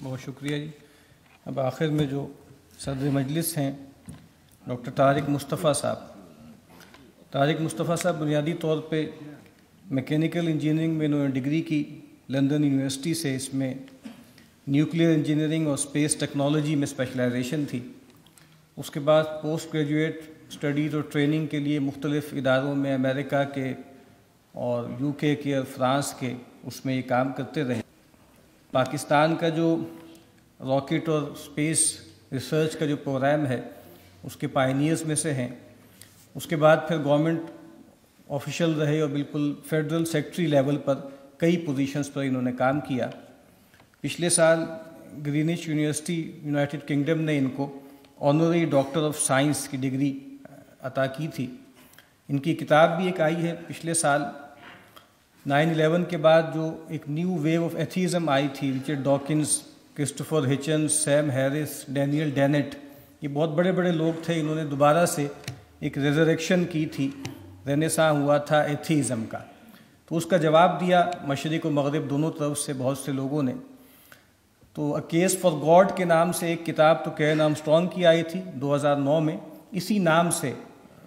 बहुत शुक्रिया जी। अब आखिर में जो सदर मजलिस हैं, डॉक्टर तारिक मुस्तफ़ा साहब। तारिक मुस्तफ़ा साहब, बुनियादी तौर पे मैकेनिकल इंजीनियरिंग में इन्होंने डिग्री की, लंदन यूनिवर्सिटी से इसमें न्यूक्लियर इंजीनियरिंग और स्पेस टेक्नोलॉजी में स्पेशलाइजेशन थी। उसके बाद पोस्ट ग्रेजुएट स्टडीज़ और ट्रेनिंग के लिए मुख्तलिफ़ इदारों में अमेरिका के और यूके के और फ्रांस के उसमें ये काम करते रहे। पाकिस्तान का जो रॉकेट और स्पेस रिसर्च का जो प्रोग्राम है, उसके पाइनियर्स में से हैं। उसके बाद फिर गवर्नमेंट ऑफिशियल रहे और बिल्कुल फेडरल सेक्रेटरी लेवल पर कई पोजीशंस पर इन्होंने काम किया। पिछले साल ग्रीनिच यूनिवर्सिटी यूनाइटेड किंगडम ने इनको ऑनरी डॉक्टर ऑफ़ साइंस की डिग्री अता की थी। इनकी किताब भी एक आई है। पिछले साल 9/11 के बाद जो एक न्यू वेव ऑफ़ एथीज़म आई थी Richard Dawkins Christopher Hitchens Sam Harris Daniel Dennett ये बहुत बड़े बड़े लोग थे, इन्होंने दोबारा से एक रेजरेक्शन की थी रेनेसा हुआ था एथीज़म का। तो उसका जवाब दिया मशरक़ व मगरब दोनों तरफ़ से बहुत से लोगों ने। तो अ केस फॉर गॉड के नाम से एक किताब तो कैन आर्मस्ट्रॉन्ग की आई थी 2009 में। इसी नाम से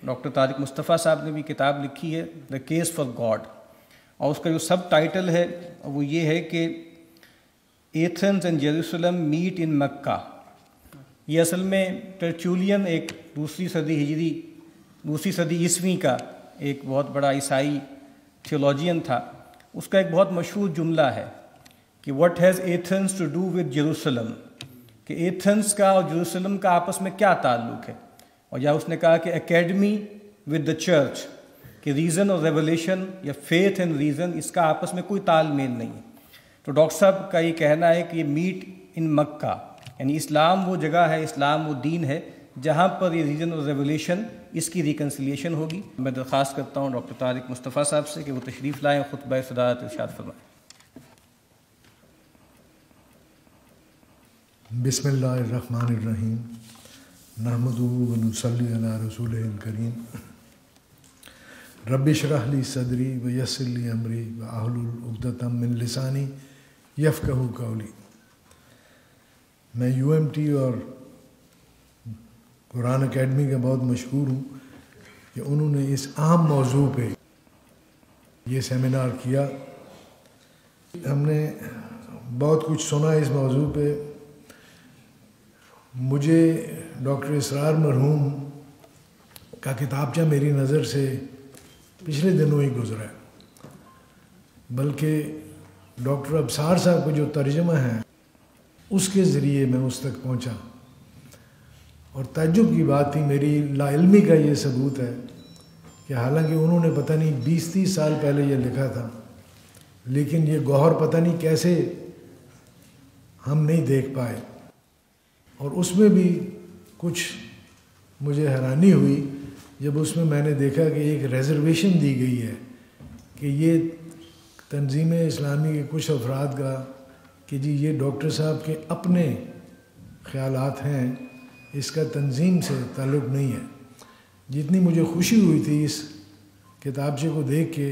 डॉक्टर तारिक मुस्तफ़ा साहब ने भी किताब लिखी है द केस फॉर गॉड और उसका जो सब टाइटल है, वो ये है कि Athens and Jerusalem meet in Mecca ये असल में टर्चुलियन एक दूसरी सदी हिजरी, दूसरी सदी ईस्वी का एक बहुत बड़ा ईसाई थियोलॉजियन था। उसका एक बहुत मशहूर जुमला है कि what has Athens to do with Jerusalem कि एथेंस का और जेरूसलम का आपस में क्या ताल्लुक़ है? और या उसने कहा कि एकेडमी विद द चर्च कि रीज़न और रेवलेशन या फेथ एंड रीज़न इसका आपस में कोई तालमेल नहीं है। तो डॉक्टर साहब का ये कहना है कि ये मीट इन मक्का, यानी इस्लाम वो जगह है, इस्लाम वो दीन है, जहाँ पर ये रीजन और रेवोल्यूशन इसकी रिकन्सिलियेशन होगी। मैं दरख्वास्त करता हूँ डॉक्टर तारिक मुस्तफ़ा साहब से कि वो तशरीफ़ लाएँ खुतब सदात इर्शाद फरमाएँ। बिसमीम नहमदूनसली रसूल करीम। रब शराहली सदरी, व यसली अमरी, व आहलुलतम मिन लिसानी यफ़क़ू कौली। मैं यू एम टी और कुरान अकेडमी का बहुत मशहूर हूँ कि उन्होंने इस आम मौजू पे ये सेमिनार किया। हमने बहुत कुछ सुना इस मौजू पे। मुझे डॉक्टर इसरार मरहूम का किताबचा मेरी नज़र से पिछले दिनों ही गुजरा है। बल्कि डॉक्टर अबसार साहब का जो तर्जमा है, उसके ज़रिए मैं उस तक पहुँचा। और तजुब की बात थी मेरी लाइलमी का ये सबूत है कि हालाँकि उन्होंने पता नहीं बीस तीस साल पहले ये लिखा था, लेकिन ये गौहर पता नहीं कैसे हम नहीं देख पाए। और उसमें भी कुछ मुझे हैरानी हुई जब उसमें मैंने देखा कि एक रिजर्वेशन दी गई है कि ये तंजीम इस्लामी के कुछ अफराद का कि जी, ये डॉक्टर साहब के अपने ख्याल हैं, इसका तंजीम से ताल्लुक़ नहीं है। जितनी मुझे खुशी हुई थी इस किताबचे को देख के,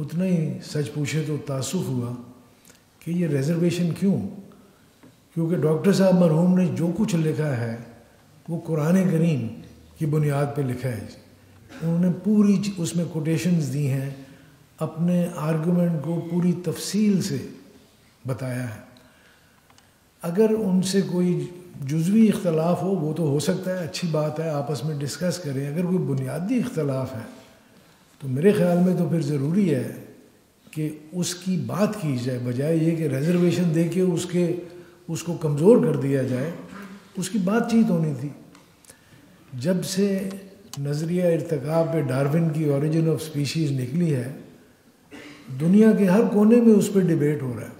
उतना ही सच पूछे तो तासुफ हुआ कि ये रिजर्वेशन क्यों? क्योंकि डॉक्टर साहब मरहूम ने जो कुछ लिखा है, वो कुरान करीम की बुनियाद पे लिखा है। उन्होंने पूरी उसमें कोटेशंस दी हैं, अपने आर्गूमेंट को पूरी तफसील से बताया है। अगर उनसे कोई जुजवी इख्तलाफ हो, वो तो हो सकता है, अच्छी बात है, आपस में डिस्कस करें। अगर कोई बुनियादी इख्तलाफ है तो मेरे ख्याल में तो फिर ज़रूरी है कि उसकी बात की जाए, बजाय ये कि रिजर्वेशन दे के उसके, उसको कमज़ोर कर दिया जाए। उसकी बातचीत होनी थी। जब से नज़रिया इरतका पे डार्विन की ओरिजिन ऑफ़ स्पीशीज़ निकली है, दुनिया के हर कोने में उस पर डिबेट हो रहा है।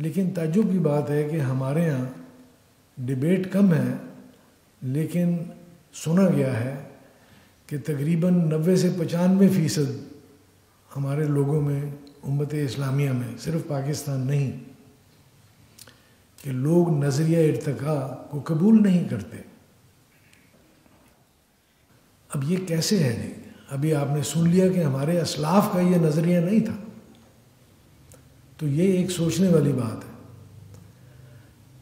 लेकिन ताजुब की बात है कि हमारे यहाँ डिबेट कम है, लेकिन सुना गया है कि तकरीबन नब्बे से पचानवे फ़ीसद हमारे लोगों में, उम्मत इस्लामिया में, सिर्फ़ पाकिस्तान नहीं, कि लोग नज़रिया इरतका को कबूल नहीं करते। अब ये कैसे है जी अभी आपने सुन लिया कि हमारे असलाफ का ये नज़रिया नहीं था। तो ये एक सोचने वाली बात है।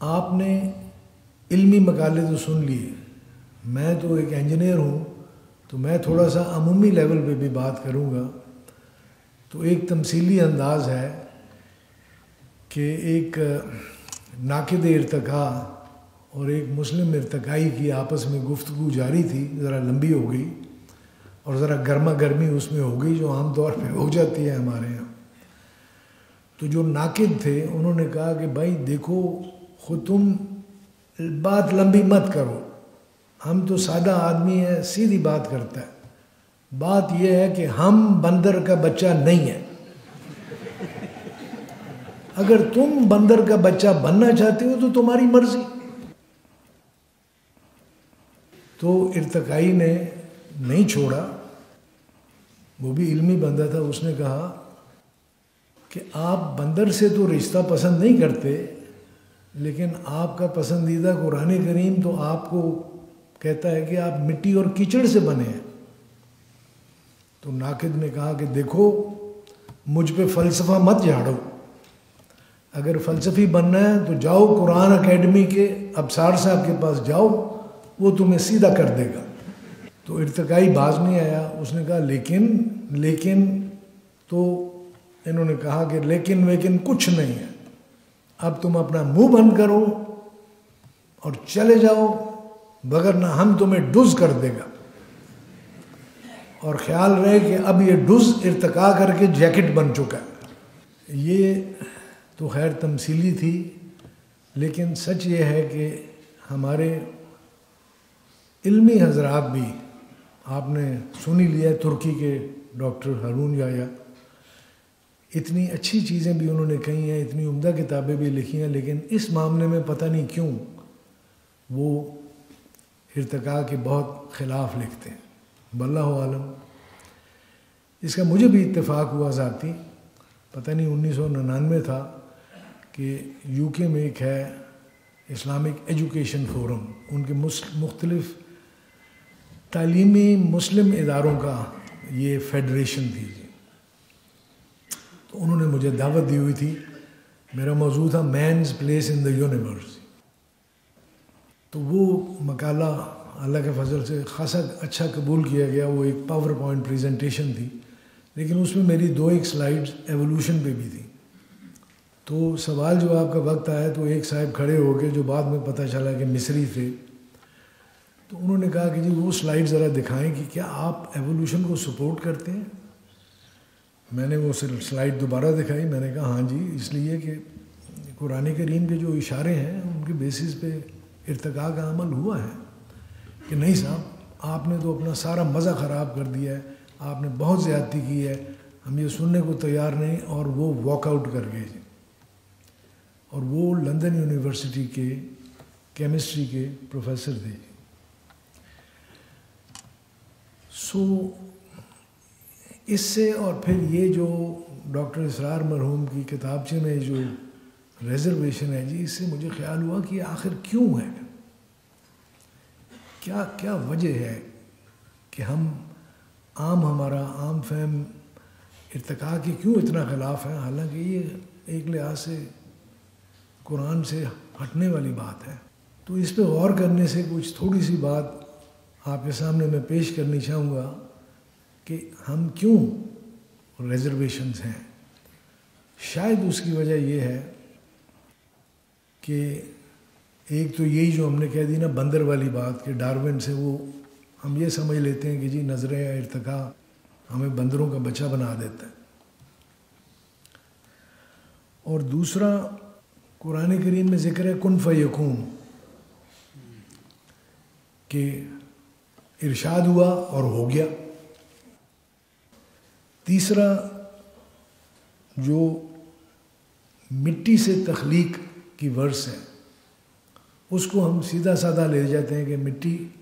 आपने इल्मी मकाले तो सुन लिए। मैं तो एक इंजीनियर हूँ तो मैं थोड़ा सा अमूमी लेवल पे भी बात करूँगा। तो एक तमसीली अंदाज है कि एक नाकद इरतका और एक मुस्लिम इरतकाई की आपस में गुफ्तु जारी थी, ज़रा लंबी हो गई और ज़रा गर्मा गर्मी उसमें हो गई, जो आम तौर पे हो जाती है हमारे यहाँ। तो जो नाकिद थे, उन्होंने कहा कि भाई देखो, खुद तुम बात लंबी मत करो। हम तो सादा आदमी है, सीधी बात करता है। बात यह है कि हम बंदर का बच्चा नहीं है। अगर तुम बंदर का बच्चा बनना चाहते हो तो तुम्हारी मर्ज़ी। तो इर्तकाई ने नहीं छोड़ा। वो भी इल्मी बंदा था, उसने कहा कि आप बंदर से तो रिश्ता पसंद नहीं करते, लेकिन आपका पसंदीदा कुरान करीम तो आपको कहता है कि आप मिट्टी और कीचड़ से बने हैं। तो नाकिद ने कहा कि देखो, मुझ पे फ़लसफ़ा मत झाड़ो। अगर फ़लसफ़ी बनना है तो जाओ कुरान एकेडमी के अबसार साहब के पास जाओ वो तुम्हें सीधा कर देगा। तो इर्तकाई बाज नहीं आया, उसने कहा, लेकिन लेकिन तो इन्होंने कहा कि, लेकिन, वेकिन कुछ नहीं है। अब तुम अपना मुँह बंद करो और चले जाओ, बगर ना हम तुम्हें डुज कर देगा। और ख्याल रहे कि अब ये डुज इर्तका करके जैकेट बन चुका है। ये तो खैर तमसीली थी, लेकिन सच ये है कि हमारे इल्मी हजरात भी आपने सुनी लिया तुर्की के डॉक्टर हारून याया। इतनी अच्छी चीज़ें भी उन्होंने कही हैं, इतनी उम्दा किताबें भी लिखी हैं, लेकिन इस मामले में पता नहीं क्यों वो इरतका के बहुत ख़िलाफ़ लिखते हैं। बल्ला आलम। इसका मुझे भी इत्तेफाक हुआ ज़ाती। पता नहीं उन्नीस सौ निन्यानवे था कि यूके में एक है इस्लामिक एजुकेशन फोरम उनके मुख्तलिफ़ तालीमी मुस्लिम इदारों का ये फेडरेशन थी जी। तो उन्होंने मुझे दावत दी हुई थी। मेरा मौजू था man's place in the universe तो वो मकाला अल्लाह के फजल से खासा अच्छा कबूल किया गया। वो एक पावर पॉइंट प्रेजेंटेशन थी। लेकिन उसमें मेरी दो एक स्लाइड्स एवोल्यूशन पे भी थी। तो सवाल जो आपका वक्त आया तो एक साहब खड़े हो गए जो बाद में पता चला कि मिस्री थे। तो उन्होंने कहा कि जी वो स्लाइड ज़रा दिखाएँ कि क्या आप एवोल्यूशन को सपोर्ट करते हैं? मैंने वो स्लाइड दोबारा दिखाई, मैंने कहा हाँ जी, इसलिए कि कुरान करीम के जो इशारे हैं, उनके बेसिस पे इरतका का अमल हुआ है कि नहीं साहब, आपने तो अपना सारा मज़ा ख़राब कर दिया है, आपने बहुत ज़्यादती की है, हम ये सुनने को तैयार नहीं और वो वॉकआउट कर गए और वो लंदन यूनिवर्सिटी के केमिस्ट्री के प्रोफेसर थे सो इससे और फिर ये जो डॉक्टर इसरार मरहूम की किताबचे में जो रिजर्वेशन है जी, इससे मुझे ख्याल हुआ कि आखिर क्यों है? क्या क्या वजह है कि हम आम हमारा, आम फहम इरतका के क्यों इतना ख़िलाफ़ है? हालाँकि ये एक लिहाज से कुरान से हटने वाली बात है। तो इस पर गौर करने से कुछ थोड़ी सी बात आपके सामने मैं पेश करनी चाहूँगा कि हम क्यों रिजर्वेशंस हैं? शायद उसकी वजह यह है कि एक तो यही जो हमने कह दी ना, बंदर वाली बात कि डार्विन से वो हम ये समझ लेते हैं कि जी नज़र या इरतका हमें बंदरों का बच्चा बना देता है। और दूसरा, कुरान करीम में ज़िक्र है, कुन फ़यकून, कि इरशाद हुआ और हो गया। तीसरा, जो मिट्टी से तख्लीक की वर्स है, उसको हम सीधा साधा ले जाते हैं कि मिट्टी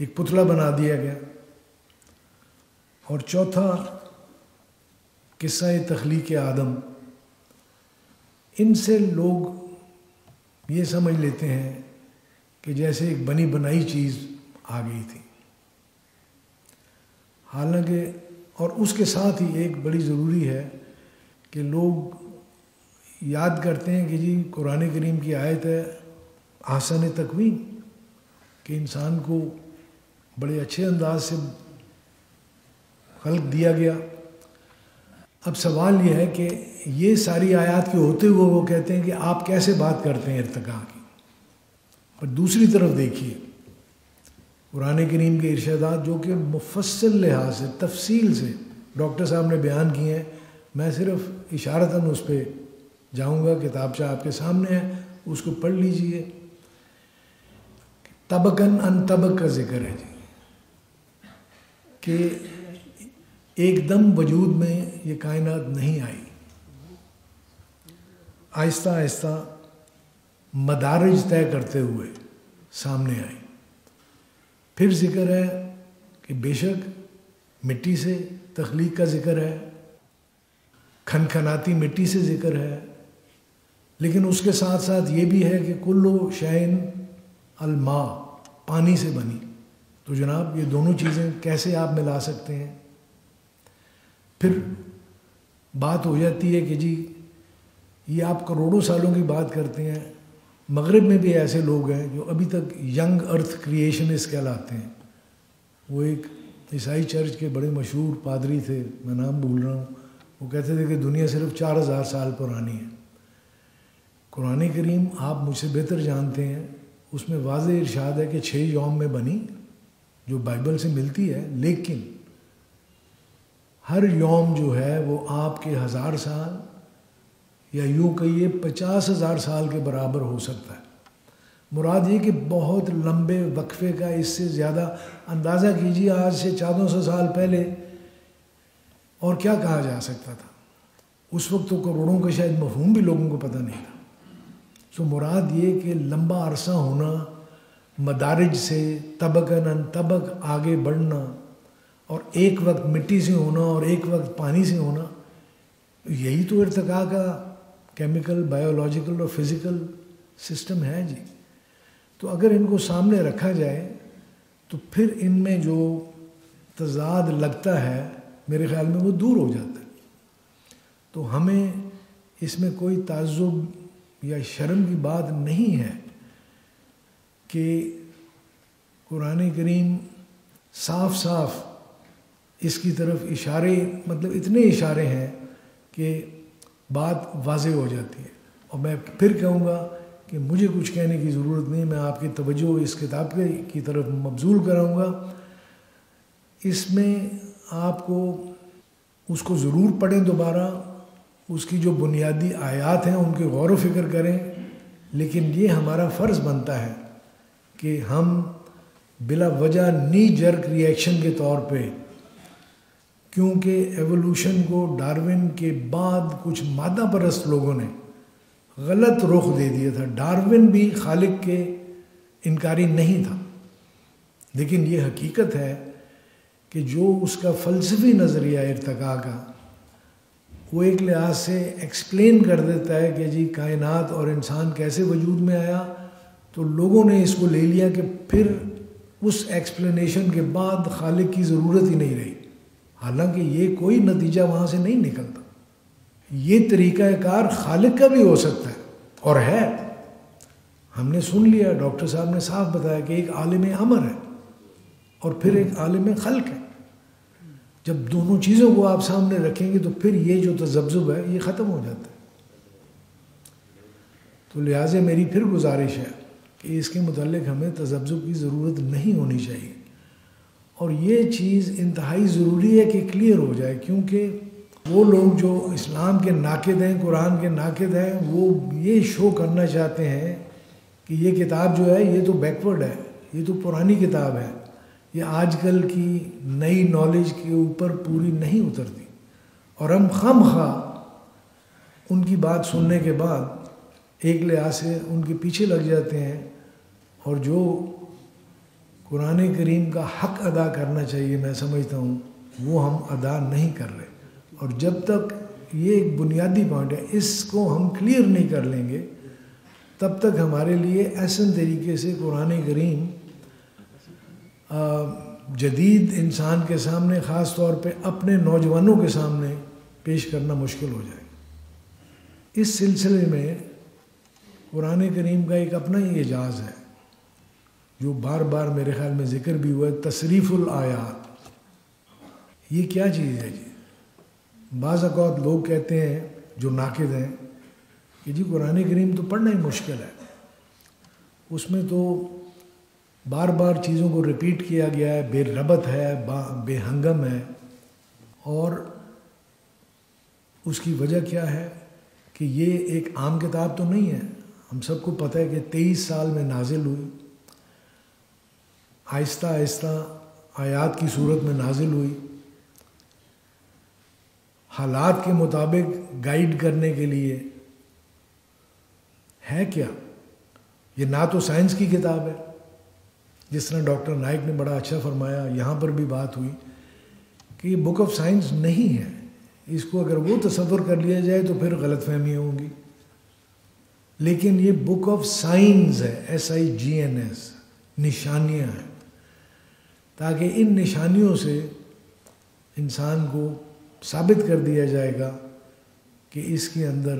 एक पुतला बना दिया गया। और चौथा, किस्सा तख्लीक आदम। इनसे लोग ये समझ लेते हैं कि जैसे एक बनी बनाई चीज़ आ गई थी। हालाँकि, और उसके साथ ही एक बड़ी ज़रूरी है कि लोग याद करते हैं कि जी, कुरान करीम की आयत है, आसन तकवीन कि इंसान को बड़े अच्छे अंदाज से खल्क दिया गया। अब सवाल यह है कि ये सारी आयत के होते हुए वो कहते हैं कि आप कैसे बात करते हैं इरतका की? पर दूसरी तरफ़ देखिए कुरान करीम के इर्शादात जो कि मुफसल लिहाज से, तफसील से डॉक्टर साहब ने बयान किए हैं। मैं सिर्फ़ इशारतन उस पर जाऊँगा किताबचा आपके सामने है, उसको पढ़ लीजिए। तबकन अन तबक का ज़िक्र है जी। कि एकदम वजूद में ये कायनात नहीं आई। आहिस्ता आहिस्ता मदारज तय करते हुए सामने आई। फिर ज़िक्र है कि बेशक मिट्टी से तख्लीक का ज़िक्र है, खनखनाती मिट्टी से ज़िक्र है, लेकिन उसके साथ साथ ये भी है कि कुल्लो शैन अलमा, पानी से बनी। तो जनाब, ये दोनों चीज़ें कैसे आप मिला सकते हैं? फिर बात हो जाती है कि जी, ये आप करोड़ों सालों की बात करते हैं मगरब में भी ऐसे लोग हैं जो अभी तक यंग अर्थ क्रिएशनिस्ट कहलाते हैं। वो एक ईसाई चर्च के बड़े मशहूर पादरी थे, मैं नाम भूल रहा हूँ। वो कहते थे कि दुनिया सिर्फ़ चार हज़ार साल पुरानी है। कुरान करीम आप मुझसे बेहतर जानते हैं। उसमें वाज इरशाद है कि छः योम में बनी, जो बाइबल से मिलती है, लेकिन हर योम जो है वो आपके हज़ार साल या यूँ कहिए पचास हज़ार साल के बराबर हो सकता है। मुराद ये कि बहुत लंबे वक्फे का इससे ज़्यादा अंदाज़ा कीजिए, आज से चौदह सौ साल पहले। और क्या कहा जा सकता था? उस वक्त तो करोड़ों का शायद मफहूम भी लोगों को पता नहीं था। सो मुराद ये कि लंबा अरसा होना, मदारज से तबकन तबक आगे बढ़ना, और एक वक्त मिट्टी से होना और एक वक्त पानी से होना, यही तो इरतका का केमिकल बायोलॉजिकल और फ़िज़िकल सिस्टम है जी। तो अगर इनको सामने रखा जाए तो फिर इनमें जो तजाद लगता है, मेरे ख्याल में वो दूर हो जाता है। तो हमें इसमें कोई ताजुब या शर्म की बात नहीं है कि कुरान करीम साफ़ साफ़ इसकी तरफ़ इशारे मतलब इतने इशारे हैं कि बात वाज हो जाती है। और मैं फिर कहूँगा कि मुझे कुछ कहने की ज़रूरत नहीं, मैं आपकी तवज्जो इस किताब के, की तरफ़ मबजूल कराऊँगा। इसमें आपको उसको ज़रूर पढ़ें दोबारा, उसकी जो बुनियादी आयात हैं उनके गौर व करें, लेकिन ये हमारा फ़र्ज़ बनता है कि हम बिला वजह नी जर्क रिएक्शन के तौर पे क्योंकि एवोल्यूशन को डार्विन के बाद कुछ मादा परस्त लोगों ने गलत रुख दे दिया था। डार्विन भी खालिक के इनकारी नहीं था। लेकिन ये हकीकत है कि जो उसका फ़लसफ़ी नज़रिया इरतका का, वो एक लिहाज से एक्सप्लेन कर देता है कि जी कायनात और इंसान कैसे वजूद में आया। तो लोगों ने इसको ले लिया कि फिर उस एक्सप्लेनेशन के बाद खालिक की ज़रूरत ही नहीं रही। हालाँकि ये कोई नतीजा वहाँ से नहीं निकलता। ये तरीक़ाकार खालिक का भी हो सकता है, और है। हमने सुन लिया, डॉक्टर साहब ने साफ़ बताया कि एक आलिम अमर है, और फिर एक आलिम खल्क है। जब दोनों चीज़ों को आप सामने रखेंगे तो फिर ये जो तजब्जुब है, ये ख़त्म हो जाता है। तो लिहाजा मेरी फिर गुजारिश है कि इसके मतलब हमें तजब्जुब की ज़रूरत नहीं होनी चाहिए। और ये चीज़ इंतहाई ज़रूरी है कि क्लियर हो जाए, क्योंकि वो लोग जो इस्लाम के नाकद हैं, कुरान के नाकद हैं, वो ये शो करना चाहते हैं कि ये किताब जो है, ये तो बैकवर्ड है, ये तो पुरानी किताब है। ये आजकल की नई नॉलेज के ऊपर पूरी नहीं उतरती। और हम खम खा उनकी बात सुनने के बाद एक लिहाज से उनके पीछे लग जाते हैं और जो कुरान करीम का हक अदा करना चाहिए, मैं समझता हूँ, वो हम अदा नहीं कर रहे। और जब तक ये एक बुनियादी पॉइंट है, इसको हम क्लियर नहीं कर लेंगे, तब तक हमारे लिए ऐसा तरीके से कुरान करीम जदीद इंसान के सामने, ख़ास तौर पे अपने नौजवानों के सामने पेश करना मुश्किल हो जाए। इस सिलसिले में कुरान करीम का एक अपना ही एजाज़ है। जो बार बार मेरे ख्याल में ज़िक्र भी हुआ है, तशरीफ़ुल आयात। ये क्या चीज़ है जी? बाज़ लोग कहते हैं, जो नाकिद हैं, कि जी कुरान करीम तो पढ़ना ही मुश्किल है। उसमें तो बार बार चीज़ों को रिपीट किया गया है, बेरबत है बेहंगम है, और उसकी वजह क्या है कि ये एक आम किताब तो नहीं है। हम सबको पता है कि तेईस साल में नाजिल हुई। आहिस्ता आहिस्ता आयात की सूरत में नाजिल हुई। हालात के मुताबिक गाइड करने के लिए है क्या? ये ना तो साइंस की किताब है, जिस तरह डॉक्टर नाइक ने बड़ा अच्छा फरमाया। यहाँ पर भी बात हुई कि ये बुक ऑफ़ साइंस नहीं है। इसको अगर वो तस्वर कर लिया जाए तो फिर गलत फहमी होंगी। लेकिन ये बुक ऑफ़ साइंस है S I G N S निशानियाँ हैं। ताकि इन निशानियों से इंसान को साबित कर दिया जाएगा कि इसके अंदर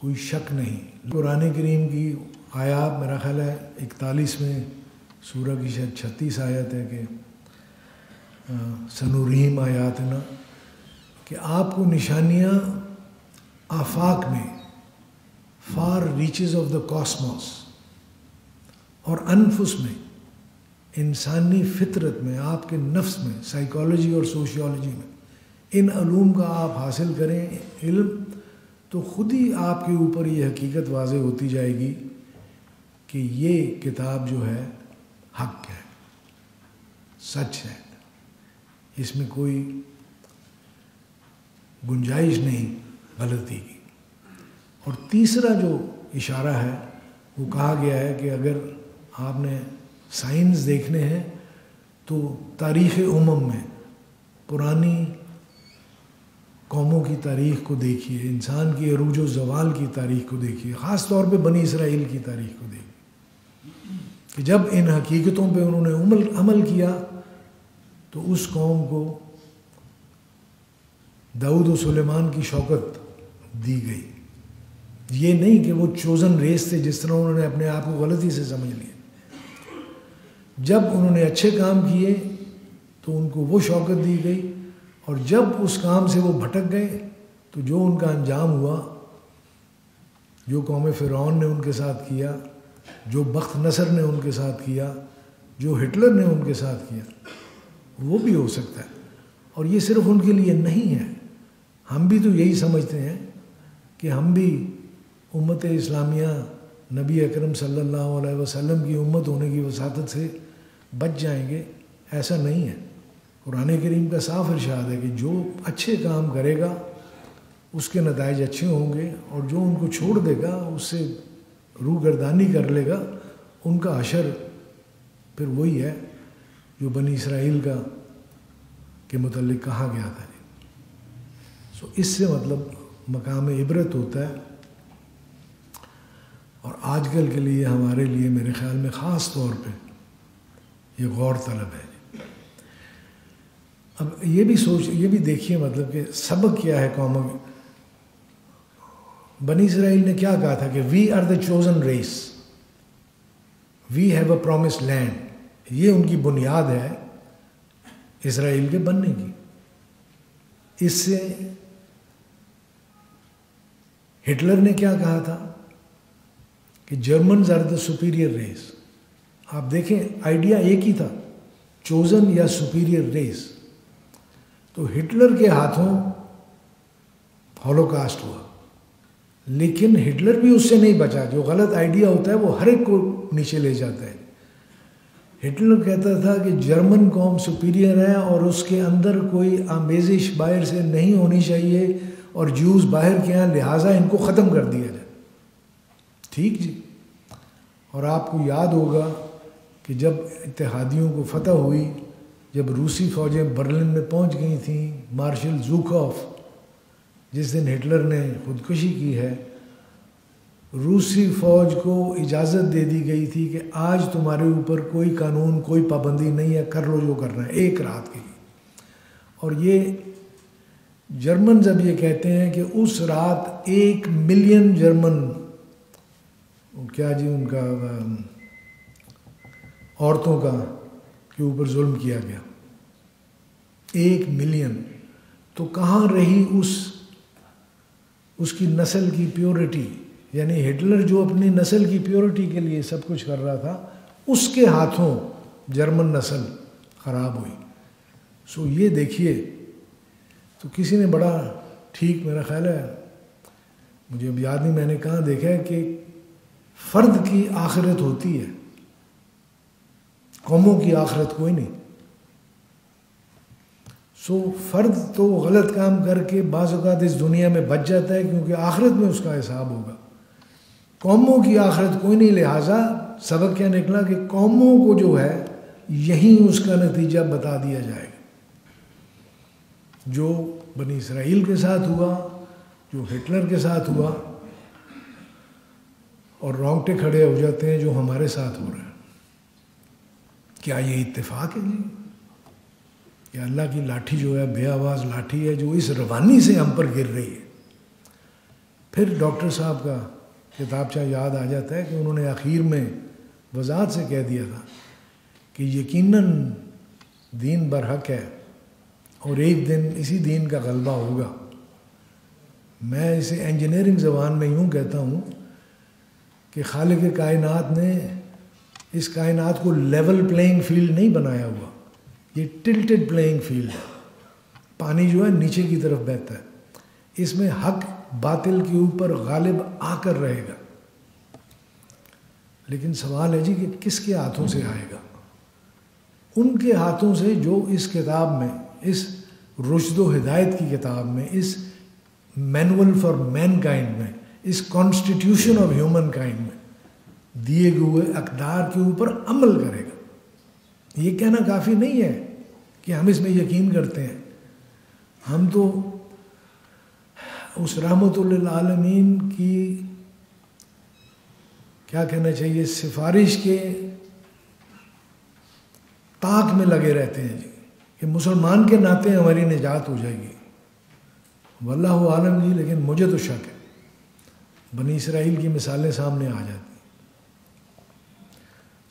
कोई शक नहीं। कुरान करीम की आयात, मेरा ख्याल है, इकतालीस में सूरह की शायद छत्तीस आयत है कि सनूरीम आयात ना, कि आपको निशानियाँ आफाक में far reaches of the cosmos और अनफुस में इंसानी फितरत में, आपके नफ्स में साइकोलॉजी और सोशियोलॉजी में, इन अलूम का आप हासिल करें इल्म तो ख़ुद ही आपके ऊपर ये हकीकत वाज होती जाएगी कि ये किताब जो है, हक है, सच है। इसमें कोई गुंजाइश नहीं, गलती की। और तीसरा जो इशारा है, वो कहा गया है कि अगर आपने साइंस देखने हैं तो तारीख़ उमम में, पुरानी कौमों की तारीख़ को देखिए, इंसान की अरूज जवाल की तारीख़ को देखिए, ख़ास तौर पे बनी इसराइल की तारीख़ को देखिए। कि जब इन हकीकतों पे उन्होंने उमल, अमल किया तो उस कौम को दाऊद सुलेमान की शौकत दी गई। ये नहीं कि वो चोज़न रेस थे जिस तरह उन्होंने अपने आप को गलती से समझ लिया। जब उन्होंने अच्छे काम किए तो उनको वो शौकत दी गई और जब उस काम से वो भटक गए तो जो उनका अंजाम हुआ, जो कौम फ़िरौन ने उनके साथ किया, जो बख्त नसर ने उनके साथ किया, जो हिटलर ने उनके साथ किया, वो भी हो सकता है। और ये सिर्फ़ उनके लिए नहीं है। हम भी तो यही समझते हैं कि हम भी उम्मत इस्लामिया नबी अकरम सल्लल्लाहु अलैहि वसल्लम की उम्मत होने की वसात से बच जाएँगे, ऐसा नहीं है। कुरान करीम का साफ़ इरशाद है कि जो अच्छे काम करेगा, उसके नतज अच्छे होंगे और जो उनको छोड़ देगा, उससे रूगर्दानी कर लेगा, उनका अशर फिर वही है जो बनी इसराइल का के मतलब कहा गया था। सो इससे मतलब मकाम इबरत होता है। और आजकल के लिए, हमारे लिए, मेरे ख्याल में ख़ास तौर पे ये गौर तलब है। अब ये भी सोच, ये भी देखिए मतलब कि सबक क्या है कौमों बनी इसराइल ने क्या कहा था कि we are the chosen race we have a promise land ये उनकी बुनियाद है इसराइल के बनने की। इससे हिटलर ने क्या कहा था कि German are the superior race आप देखें आइडिया एक ही था चोजन या सुपीरियर रेस तो हिटलर के हाथों हॉलोकास्ट हुआ। लेकिन हिटलर भी उससे नहीं बचा। जो गलत आइडिया होता है, वो हर एक को नीचे ले जाता है। हिटलर कहता था कि जर्मन कौम सुपीरियर है और उसके अंदर कोई आमेजिश बाहर से नहीं होनी चाहिए और जूस बाहर के यहाँ लिहाजा इनको ख़त्म कर दिया जाए। ठीक जी? और आपको याद होगा कि जब इतिहादियों को फतह हुई, जब रूसी फ़ौजें बर्लिन में पहुँच गई थी, मार्शल जूकॉफ जिस दिन हिटलर ने खुदकुशी की है, रूसी फ़ौज को इजाज़त दे दी गई थी कि आज तुम्हारे ऊपर कोई कानून, कोई पाबंदी नहीं है, कर लो जो करना है, एक रात के लिए। और ये जर्मन जब ये कहते हैं कि उस रात एक मिलियन जर्मन, क्या जी उनका औरतों का के ऊपर जुल्म किया गया। एक मिलियन। तो कहाँ रही उस, उसकी नस्ल की प्योरिटी? यानी हिटलर जो अपनी नस्ल की प्योरिटी के लिए सब कुछ कर रहा था, उसके हाथों जर्मन नस्ल ख़राब हुई। सो ये देखिए तो किसी ने बड़ा ठीक मेरा ख्याल है, मुझे अब याद नहीं, मैंने कहाँ देखा है कि फ़र्द की आखिरत होती है। कौमों की आखिरत कोई नहीं। सो फ़र्द तो गलत काम करके बाज़ात इस दुनिया में बच जाता है क्योंकि आखिरत में उसका हिसाब होगा। कौमों की आखिरत कोई नहीं, लिहाजा सबक क्या निकला कि कौमों को जो है, यहीं उसका नतीजा बता दिया जाएगा। जो बनी इसराइल के साथ हुआ, जो हिटलर के साथ हुआ, और रोंगटे खड़े हो जाते हैं जो हमारे साथ हो रहे हैं। क्या ये इत्तेफाक है जी? कि अल्लाह की लाठी जो है, बेआवाज़ लाठी है, जो इस रवानी से हम पर गिर रही है। फिर डॉक्टर साहब का किताबचा याद आ जाता है कि उन्होंने आखिर में वजाहत से कह दिया था कि यकीनन दीन बरहक है और एक दिन इसी दीन का गलबा होगा। मैं इसे इंजीनियरिंग ज़बान में यूँ कहता हूँ कि खालिक कायनात ने इस कायनात को लेवल प्लेइंग फ़ील्ड नहीं बनाया हुआ। ये टिल्टेड प्लेइंग फ़ील्ड है। पानी जो है नीचे की तरफ़ बहता है। इसमें हक बातिल के ऊपर गालिब आकर रहेगा। लेकिन सवाल है जी कि किसके हाथों से आएगा? उनके हाथों से जो इस किताब में, इस रुशद हिदायत की किताब में, इस मैनुअल फॉर मैन काइंड में, इस कॉन्स्टिट्यूशन ऑफ़ ह्यूमन काइंड में दिए हुए अकदार के ऊपर अमल करेगा। ये कहना काफ़ी नहीं है कि हम इसमें यकीन करते हैं। हम तो उस रहमतुल्लामीन की क्या कहना चाहिए, सिफारिश के ताक में लगे रहते हैं जी, कि मुसलमान के नाते हमारी निजात हो जाएगी। वल्लाह आलम जी, लेकिन मुझे तो शक है, बनी इसराइल की मिसालें सामने आ जाती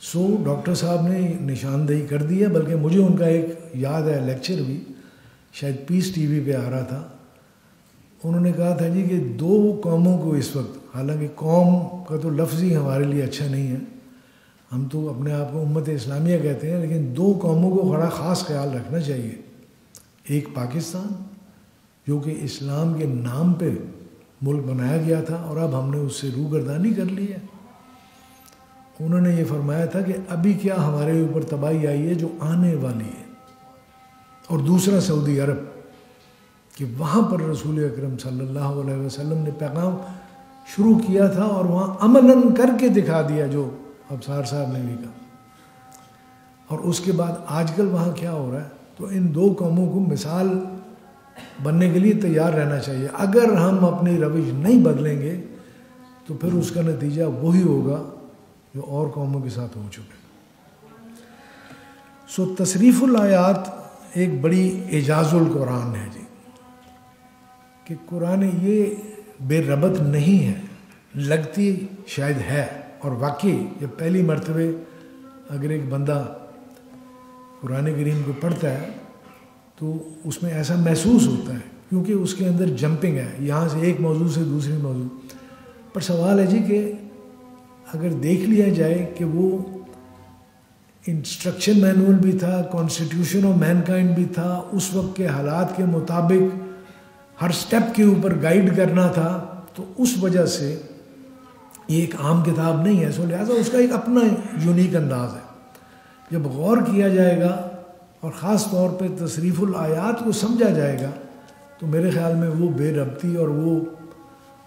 सो डॉक्टर साहब ने निशानदेही कर दी है, बल्कि मुझे उनका एक याद है, लेक्चर भी, शायद पीस टीवी पे आ रहा था। उन्होंने कहा था जी कि दो कौमों को इस वक्त, हालाँकि कौम का तो लफ्ज़ ही हमारे लिए अच्छा नहीं है, हम तो अपने आप को उम्मत इस्लामिया कहते हैं, लेकिन दो कौमों को बड़ा ख़ास ख्याल रखना चाहिए। एक पाकिस्तान, जो कि इस्लाम के नाम पे मुल्क बनाया गया था, और अब हमने उससे रूगर्दानी कर ली है। उन्होंने ये फरमाया था कि अभी क्या हमारे ऊपर तबाही आई है जो आने वाली है? और दूसरा सऊदी अरब, कि वहाँ पर रसूल अक्रम सल्लल्लाहु वसल्लम ने पैगाम शुरू किया था और वहाँ अमलन करके दिखा दिया, जो अबसार साहब ने भी कहा। और उसके बाद आजकल वहाँ क्या हो रहा है? तो इन दो कौमों को मिसाल बनने के लिए तैयार रहना चाहिए। अगर हम अपनी रविश नहीं बदलेंगे तो फिर उसका नतीजा वही होगा जो और कौमों के साथ हो चुके सो तशरीफ़ुल आयात एक बड़ी एजाजुल कुरान है जी, कि कुरान ये बेरबत नहीं है, लगती शायद है, और वाकई जब पहली मरतबे अगर एक बंदा कुरान करीम को पढ़ता है तो उसमें ऐसा महसूस होता है, क्योंकि उसके अंदर जंपिंग है, यहाँ से एक मौजू से दूसरी मौजू। पर सवाल है जी कि अगर देख लिया जाए कि वो इंस्ट्रक्शन मैनुअल भी था कॉन्स्टिट्यूशन ऑफ़ मैनकाइंड भी था, उस वक्त के हालात के मुताबिक हर स्टेप के ऊपर गाइड करना था तो उस वजह से ये एक आम किताब नहीं है। सो लिहाजा उसका एक अपना यूनिक अंदाज है। जब गौर किया जाएगा और ख़ास तौर पे तशरीफ़ुल आयात को समझा जाएगा तो मेरे ख्याल में वो बेरबती और वो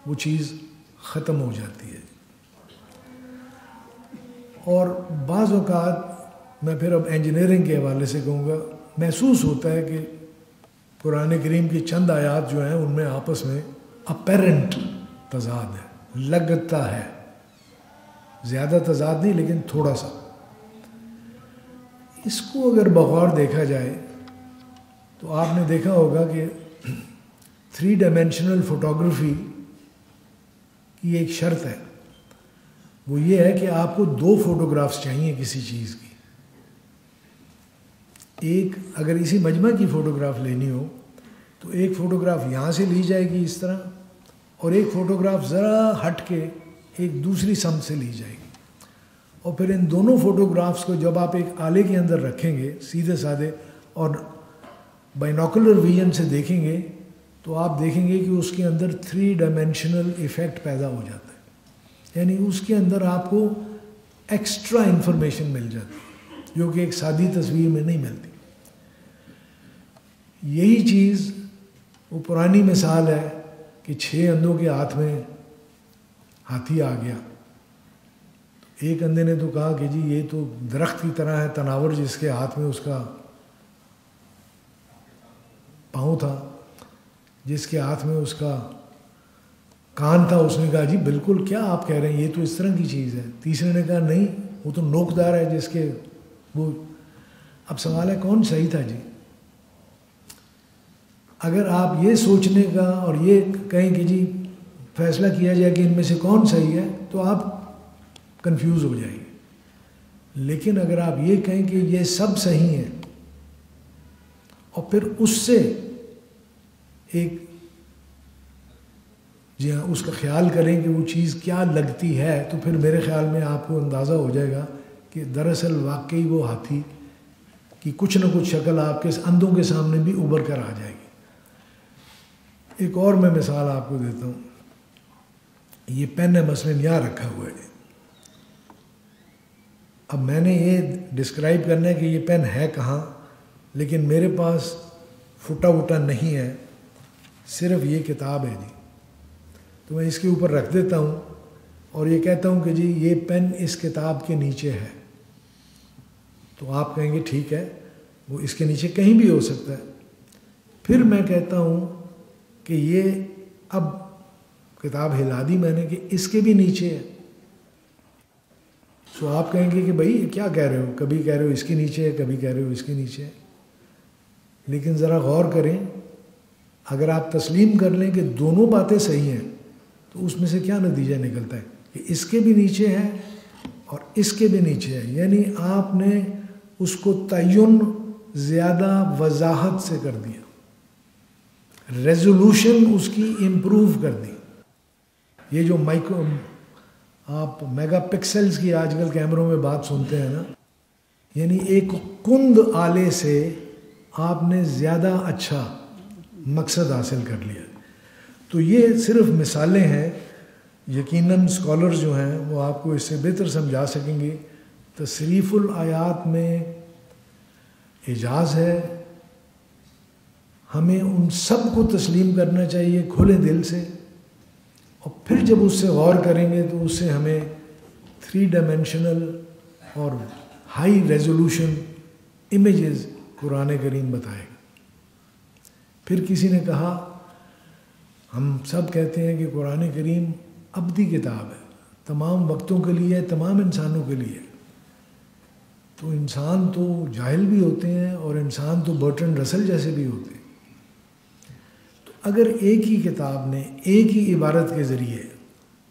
वो चीज़ ख़त्म हो जाती है। और बाज़ मैं फिर अब इंजीनियरिंग के हवाले से कहूँगा, महसूस होता है कि कुरान करीम की चंद आयात जो हैं, उनमें आपस में अपेरेंट तजाद है, लगता है। ज़्यादा तजाद नहीं, लेकिन थोड़ा सा। इसको अगर बगौर देखा जाए तो आपने देखा होगा कि थ्री डायमेंशनल फोटोग्राफी की एक शर्त है। वो ये है कि आपको दो फोटोग्राफ्स चाहिए किसी चीज़ की। एक, अगर इसी मजमा की फ़ोटोग्राफ लेनी हो तो एक फ़ोटोग्राफ यहाँ से ली जाएगी इस तरह, और एक फ़ोटोग्राफ ज़रा हट के एक दूसरी सम से ली जाएगी। और फिर इन दोनों फोटोग्राफ्स को जब आप एक आले के अंदर रखेंगे, सीधे साधे, और बाइनोकुलर विजन से देखेंगे तो आप देखेंगे कि उसके अंदर थ्री डायमेंशनल इफ़ेक्ट पैदा हो जाता है। यानी उसके अंदर आपको एक्स्ट्रा इंफॉर्मेशन मिल जाती, जो कि एक सादी तस्वीर में नहीं मिलती। यही चीज़ वो पुरानी मिसाल है कि छः अंधों के हाथ में हाथी आ गया। एक अंधे ने तो कहा कि जी, ये तो दरख्त की तरह है, तनावर जिसके हाथ में उसका पाँव था, जिसके हाथ में उसका कान था, उसने कहा, जी, बिल्कुल, क्या आप कह रहे हैं? ये तो इस तरह की चीज़ है। तीसरे ने कहा, नहीं, वो तो नोकदार है जिसके वो अब सवाल है, कौन सही था? जी, अगर आप ये सोचने का और ये कहें कि, जी, फैसला किया जाए कि इनमें से कौन सही है तो आप कंफ्यूज हो जाएँगे। लेकिन अगर आप ये कहें कि ये सब सही है, और फिर उससे एक जी हाँ उसका ख्याल करें कि वो चीज़ क्या लगती है तो फिर मेरे ख्याल में आपको अंदाज़ा हो जाएगा कि दरअसल वाकई वो हाथी की कुछ न कुछ शक्ल आपके अंधों के सामने भी उभर कर आ जाएगी। एक और मैं मिसाल आपको देता हूँ। ये पेन है, मसलन यहाँ रखा हुआ है। अब मैंने ये डिस्क्राइब करना है कि ये पेन है कहाँ, लेकिन मेरे पास फुटा वुटा नहीं है, सिर्फ़ ये किताब है जी। तो मैं इसके ऊपर रख देता हूँ और ये कहता हूँ कि जी, ये पेन इस किताब के नीचे है। तो आप कहेंगे, ठीक है, वो इसके नीचे कहीं भी हो सकता है। फिर मैं कहता हूँ कि ये अब किताब हिला दी मैंने कि इसके भी नीचे है। सो आप कहेंगे कि भाई क्या कह रहे हो? कभी कह रहे हो इसके नीचे है, कभी कह रहे हो इसके नीचे है। लेकिन ज़रा गौर करें, अगर आप तस्लीम कर लें कि दोनों बातें सही हैं तो उसमें से क्या नतीजा निकलता है? कि इसके भी नीचे है और इसके भी नीचे है। यानी आपने उसको तयन ज़्यादा वजाहत से कर दिया। रेजोल्यूशन उसकी इम्प्रूव कर दी। ये जो माइक्रो, आप मेगापिक्सेल्स की आजकल कैमरों में बात सुनते हैं ना, यानी एक कुंद आले से आपने ज़्यादा अच्छा मकसद हासिल कर लिया। तो ये सिर्फ़ मिसालें हैं। यकीनन स्कॉलर जो हैं, वो आपको इससे बेहतर समझा सकेंगे। तशरीफ़ुल आयात में एजाज़ है। हमें उन सबको तस्लीम करना चाहिए खुले दिल से। और फिर जब उससे गौर करेंगे तो उससे हमें थ्री डायमेंशनल और हाई रेजोल्यूशन इमेजेस कुरान करीम बताएगा। फिर किसी ने कहा हम सब कहते हैं कि कुरान करीम अबदी किताब है। तमाम वक्तों के लिए है तमाम इंसानों के लिए। तो इंसान तो जाहिल भी होते हैं और इंसान तो बर्टन रसल जैसे भी होते हैं। तो अगर एक ही किताब ने एक ही इबारत के ज़रिए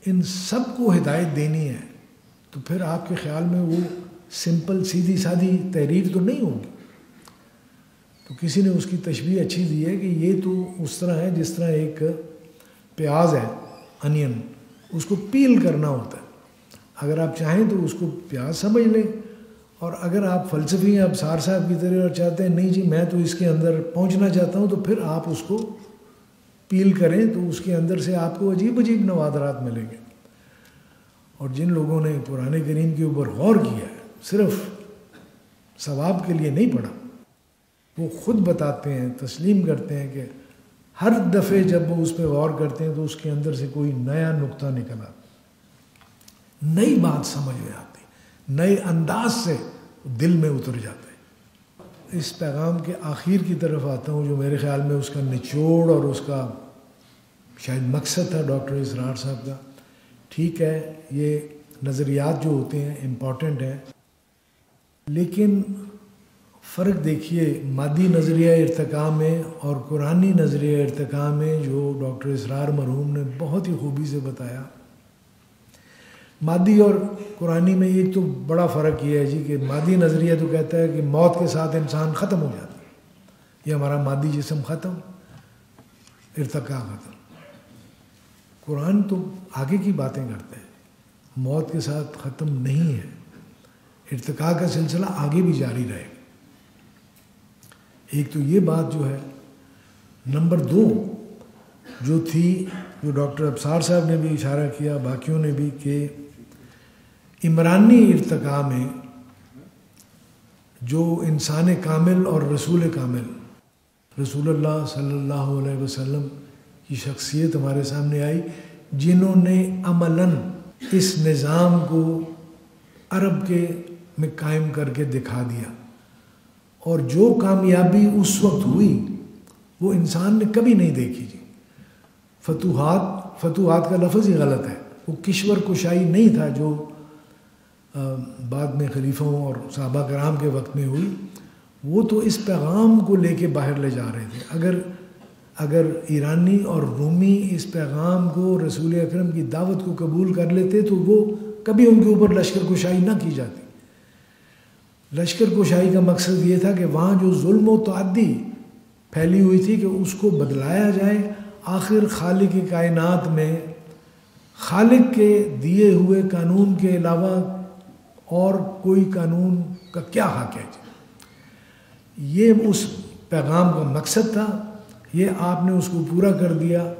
इन सबको हिदायत देनी है तो फिर आपके ख्याल में वो सिंपल, सीधी सादी तहरीर तो नहीं होगी। तो किसी ने उसकी तशबी अच्छी दी है कि ये तो उस तरह है जिस तरह एक प्याज है, अनियन, उसको पील करना होता है। अगर आप चाहें तो उसको प्याज समझ लें। और अगर आप फ़लसफ़ी अब सार साहब की तरह और चाहते हैं, नहीं जी, मैं तो इसके अंदर पहुँचना चाहता हूँ तो फिर आप उसको पील करें तो उसके अंदर से आपको अजीब अजीब नवादरात मिलेंगे। और जिन लोगों ने पुराने करीम के ऊपर गौर किया है, सिर्फ़ सवाब के लिए नहीं पढ़ा, वो खुद बताते हैं, तस्लीम करते हैं कि हर दफ़े जब वो उस पर गौर करते हैं तो उसके अंदर से कोई नया नुक्ता निकल आता नई बात समझ में आती नए अंदाज से दिल में उतर जाते हैं। इस पैगाम के आखिर की तरफ़ आता हूँ जो मेरे ख्याल में उसका निचोड़ और उसका शायद मकसद था डॉक्टर इसरार साहब का। ठीक है, ये नज़रियात जो होते हैं इंपॉर्टेंट हैं। लेकिन फ़र्क देखिए, मादी नज़रिया इरतका में और कुरानी नज़रिया इरतका में जो डॉक्टर इसरार मरहूम ने बहुत ही खूबी से बताया। मादी और कुरानी में एक तो बड़ा फ़र्क ये है जी कि मादी नज़रिया तो कहता है कि मौत के साथ इंसान ख़त्म हो जाता है। ये हमारा मादी जिसम ख़त्म, इरतका ख़त्म। कुरान तो आगे की बातें करता है। मौत के साथ ख़त्म नहीं है। इरतका का सिलसिला आगे भी जारी रहेगा। एक तो ये बात जो है, नंबर दो, जो थी, जो डॉक्टर अबसार साहब ने भी इशारा किया, बाकियों ने भी कि इमरानी इरतका में जो इंसान कामिल और रसूल कामिल, रसूलुल्लाह सल्लल्लाहु अलैहि वसल्लम की शख्सियत हमारे सामने आई, जिन्होंने अमलन इस निज़ाम को अरब के में कायम करके दिखा दिया। और जो कामयाबी उस वक्त हुई, वो इंसान ने कभी नहीं देखी जी। फतूहात फतूहात का लफ्ज़ ही गलत है। वो किश्वर कुशाई नहीं था जो बाद में खलीफों और साहबा कराम के वक्त में हुई। वो तो इस पैगाम को लेके बाहर ले जा रहे थे। अगर अगर ईरानी और रूमी इस पैगाम को रसूल अकरम की दावत को कबूल कर लेते तो वो कभी उनके ऊपर लश्कर कुशाई ना की जाती। लश्कर कुशाई का मकसद ये था कि वहाँ जो जुल्म तदी फैली हुई थी कि उसको बदलाया जाए। आखिर खालिक कायनात में खालिक के दिए हुए कानून के अलावा और कोई कानून का क्या हक है ये उस पैगाम का मकसद था। ये आपने उसको पूरा कर दिया।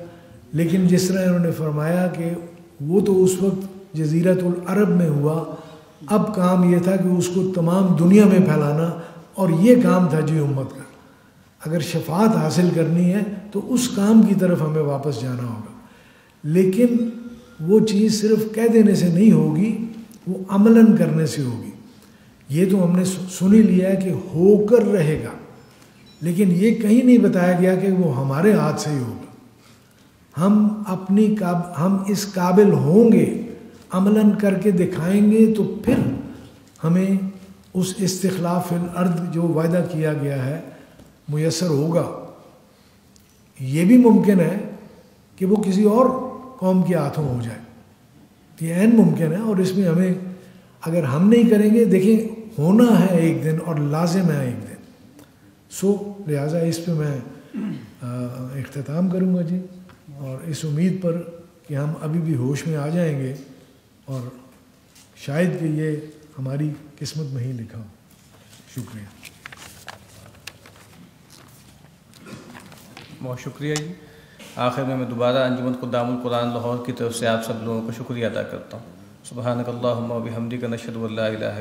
लेकिन जिस तरह इन्होंने फरमाया कि वो तो उस वक्त जजीरतुल अरब में हुआ अब काम ये था कि उसको तमाम दुनिया में फैलाना, और ये काम था जी उम्मत का। अगर शफात हासिल करनी है तो उस काम की तरफ़ हमें वापस जाना होगा। लेकिन वो चीज़ सिर्फ़ कह देने से नहीं होगी, वो अमलन करने से होगी। ये तो हमने सुन ही लिया है कि होकर रहेगा, लेकिन ये कहीं नहीं बताया गया कि वो हमारे हाथ से ही होगा। हम अपनी काब, हम इस काबिल होंगे अमलन करके दिखाएँगे तो फिर हमें उस इस्तलाफ अर्द जो वायदा किया गया है मैसर होगा। ये भी मुमकिन है कि वो किसी और कौम के हाथों हो जाए। ये एन मुमकिन है और इसमें हमें अगर हम नहीं करेंगे देखें होना है एक दिन और लाजिम है एक दिन। सो, लिहाजा इस पर मैं अख्ताम करूँगा जी और इस उम्मीद पर कि हम अभी भी होश में आ जाएँगे। और शायद कि ये हमारी किस्मत में ही लिखा हो। शुक्रिया। बहुत शुक्रिया जी। आखिर में मैं दोबारा अंजुमन कुरान लाहौर की तरफ़ से आप सब लोगों का शुक्रिया अदा करता हूँ। सुबहानक अल्लाहुम्मा बिहम्दिका नशहदु अल्ला इलाहा